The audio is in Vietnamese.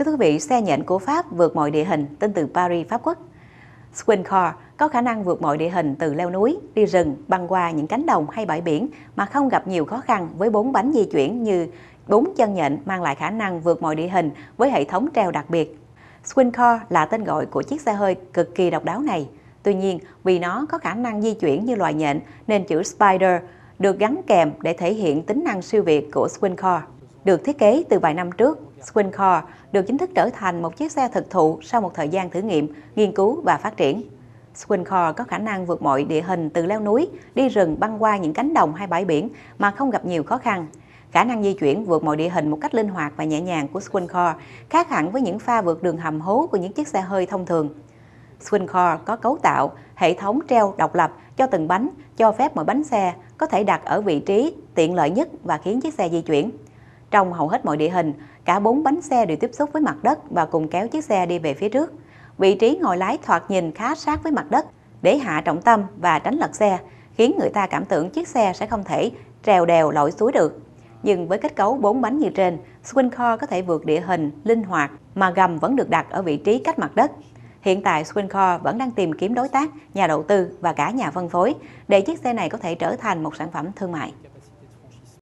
Kính thưa quý vị, xe nhện của Pháp vượt mọi địa hình tên từ Paris, Pháp Quốc. Swincar có khả năng vượt mọi địa hình từ leo núi, đi rừng, băng qua những cánh đồng hay bãi biển mà không gặp nhiều khó khăn với bốn bánh di chuyển như bốn chân nhện mang lại khả năng vượt mọi địa hình với hệ thống treo đặc biệt. Swincar là tên gọi của chiếc xe hơi cực kỳ độc đáo này. Tuy nhiên, vì nó có khả năng di chuyển như loài nhện nên chữ Spider được gắn kèm để thể hiện tính năng siêu việt của Swincar. Được thiết kế từ vài năm trước, Swincar được chính thức trở thành một chiếc xe thực thụ sau một thời gian thử nghiệm, nghiên cứu và phát triển. Swincar có khả năng vượt mọi địa hình từ leo núi, đi rừng băng qua những cánh đồng hay bãi biển mà không gặp nhiều khó khăn. Khả năng di chuyển vượt mọi địa hình một cách linh hoạt và nhẹ nhàng của Swincar khác hẳn với những pha vượt đường hầm hố của những chiếc xe hơi thông thường. Swincar có cấu tạo, hệ thống treo độc lập cho từng bánh, cho phép mỗi bánh xe có thể đặt ở vị trí tiện lợi nhất và khiến chiếc xe di chuyển. Trong hầu hết mọi địa hình, cả bốn bánh xe đều tiếp xúc với mặt đất và cùng kéo chiếc xe đi về phía trước. Vị trí ngồi lái thoạt nhìn khá sát với mặt đất để hạ trọng tâm và tránh lật xe, khiến người ta cảm tưởng chiếc xe sẽ không thể trèo đèo lội suối được. Nhưng với kết cấu bốn bánh như trên, Swincar có thể vượt địa hình linh hoạt mà gầm vẫn được đặt ở vị trí cách mặt đất. Hiện tại Swincar vẫn đang tìm kiếm đối tác, nhà đầu tư và cả nhà phân phối để chiếc xe này có thể trở thành một sản phẩm thương mại.